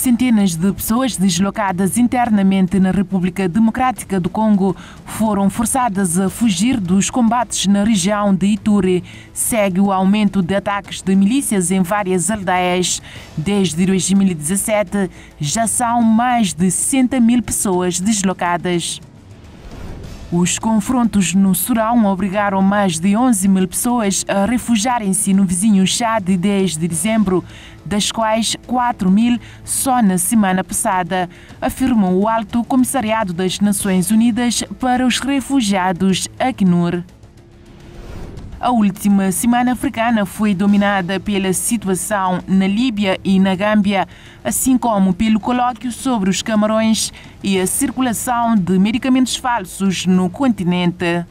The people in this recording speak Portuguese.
Centenas de pessoas deslocadas internamente na República Democrática do Congo foram forçadas a fugir dos combates na região de Ituri. Segue o aumento de ataques de milícias em várias aldeias. Desde 2017, já são mais de 60 mil pessoas deslocadas. Os confrontos no Surão obrigaram mais de 11 mil pessoas a refugiarem-se no vizinho Chad desde dezembro, das quais 4 mil só na semana passada, afirmou o Alto Comissariado das Nações Unidas para os Refugiados, ACNUR. A última semana africana foi dominada pela situação na Líbia e na Gâmbia, assim como pelo colóquio sobre os camarões e a circulação de medicamentos falsos no continente.